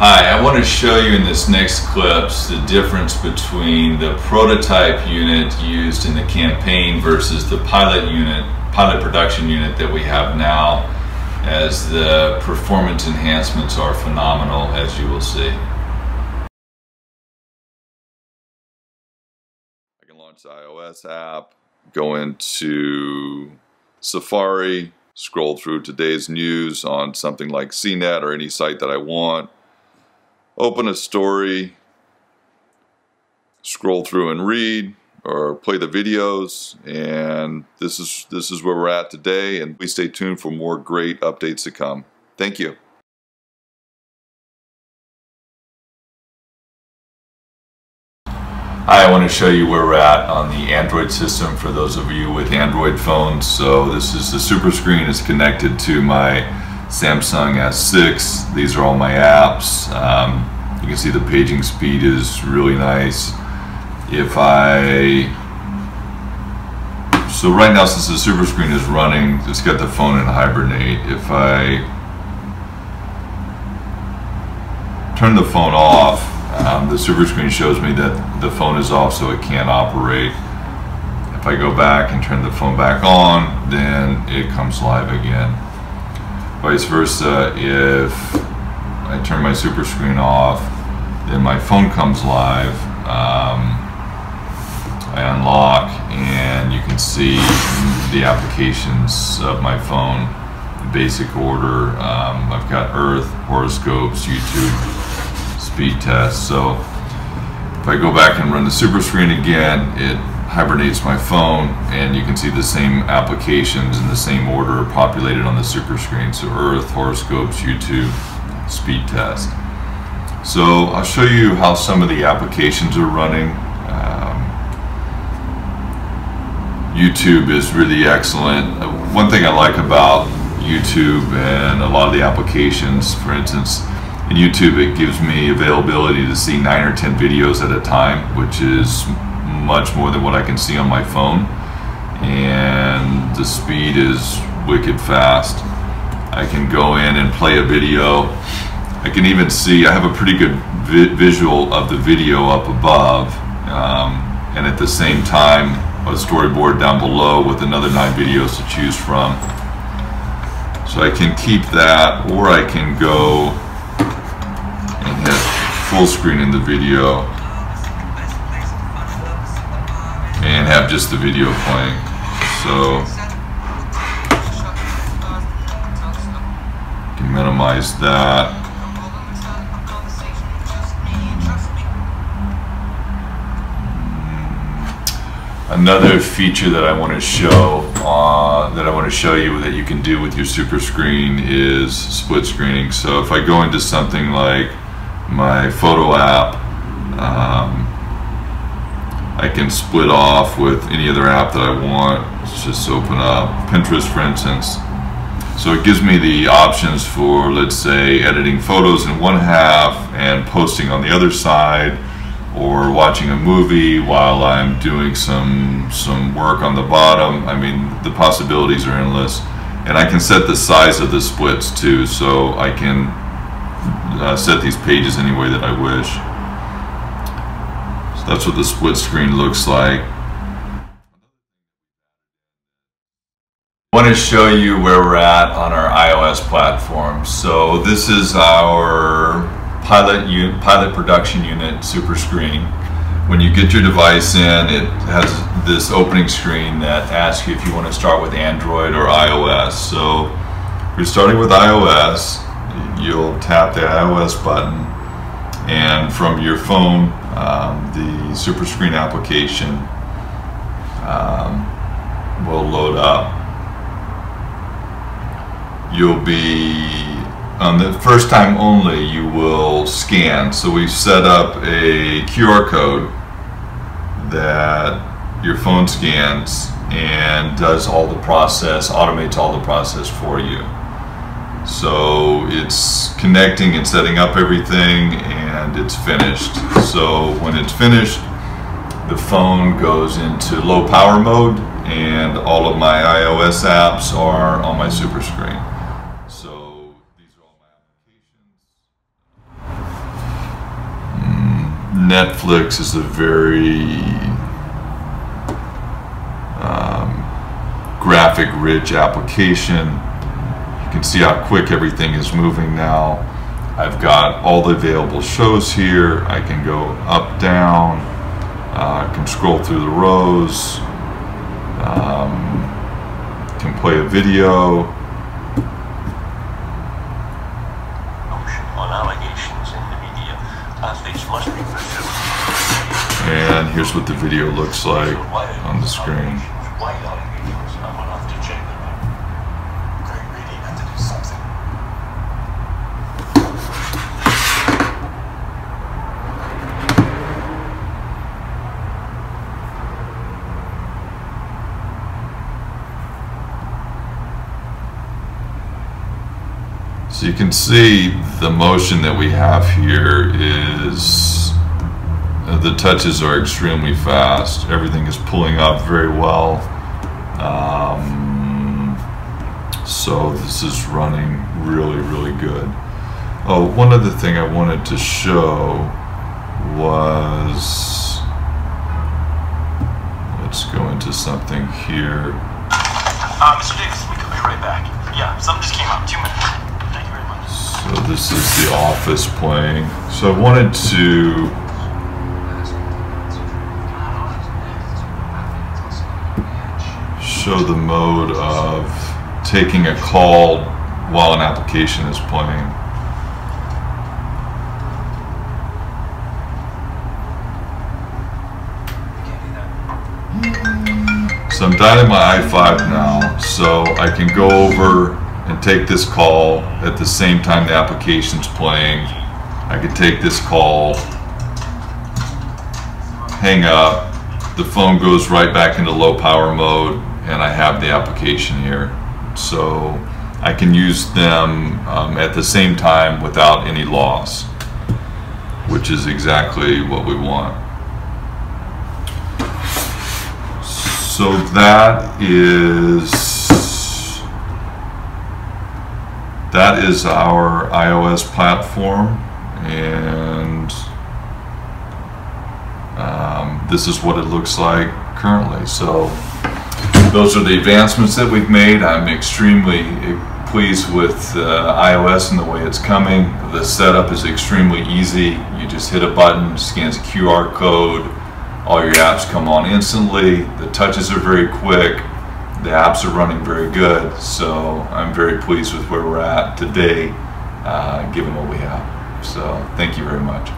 Hi, I want to show you in this next clips the difference between the prototype unit used in the campaign versus the pilot unit, pilot production unit that we have now as the performance enhancements are phenomenal as you will see. I can launch the iOS app, go into Safari, scroll through today's news on something like CNET or any site that I want, open a story, scroll through and read, or play the videos. And this is this is where we're at today. And please stay tuned for more great updates to come. Thank you. Hi, I want to show you where we're at on the Android system for those of you with Android phones. So this is the super screen is connected to my Samsung S6. These are all my apps. Um, you can see the paging speed is really nice. If I, so right now since the super screen is running, it's got the phone in hibernate. If I turn the phone off, um, the super screen shows me that the phone is off so it can't operate. If I go back and turn the phone back on, then it comes live again. Vice versa, if I turn my super screen off, then my phone comes live. Um, I unlock and you can see the applications of my phone in basic order. Um, I've got Earth, horoscopes, YouTube, speed test. So if I go back and run the super screen again, it hibernates my phone and you can see the same applications in the same order populated on the super screen. So Earth, horoscopes, YouTube, speed test. So I'll show you how some of the applications are running. Um, YouTube is really excellent. One thing I like about YouTube and a lot of the applications, for instance, in YouTube it gives me availability to see 9 or 10 videos at a time, which is much more than what I can see on my phone and the speed is wicked fast. I can go in and play a video. I can even see, I have a pretty good vi visual of the video up above um, and at the same time a storyboard down below with another nine videos to choose from. So I can keep that or I can go and hit full screen in the video have just the video playing. So minimize that. Another feature that I want to show uh, that I want to show you that you can do with your super screen is split screening. So if I go into something like my photo app, um, I can split off with any other app that I want. Let's just open up Pinterest, for instance. So it gives me the options for, let's say, editing photos in one half and posting on the other side, or watching a movie while I'm doing some some work on the bottom. I mean, the possibilities are endless. And I can set the size of the splits too, so I can uh, set these pages any way that I wish. That's what the split screen looks like. I want to show you where we're at on our iOS platform. So this is our pilot pilot production unit super screen. When you get your device in, it has this opening screen that asks you if you want to start with Android or iOS. So if you're starting with iOS, you'll tap the iOS button and from your phone, um, the super screen application um, will load up. You'll be on the first time only you will scan so we've set up a QR code that your phone scans and does all the process automates all the process for you so it's connecting and setting up everything and it's finished so when it's finished the phone goes into low power mode and all of my iOS apps are on my super screen So these are all my applications. Mm, Netflix is a very um, graphic rich application. You can see how quick everything is moving now. I've got all the available shows here. I can go up, down, uh, can scroll through the rows, um, can play a video. On allegations in the media, athletes must be pursued. And here's what the video looks like on the screen. Why allegations? I will have to check them out. Greg really had to do something. So you can see the motion that we have here is uh, the touches are extremely fast. Everything is pulling up very well. Um, so this is running really, really good. Oh, one other thing I wanted to show was, let's go into something here. Uh, Mr. Davis, we could be right back. Yeah, something just came up. Two minutes. Thank you very much. So this is the office playing. So I wanted to show the mode of taking a call while an application is playing. So I'm dialing my i5 now, so I can go over and take this call at the same time the application's playing. I could take this call, hang up, the phone goes right back into low power mode, and I have the application here. So I can use them um, at the same time without any loss, which is exactly what we want. So that is that is our iOS platform, and um, this is what it looks like currently. So those are the advancements that we've made. I'm extremely pleased with uh, iOS and the way it's coming. The setup is extremely easy. You just hit a button, scans a QR code, all your apps come on instantly. The touches are very quick. The apps are running very good. So I'm very pleased with where we're at today, uh, given what we have. So thank you very much.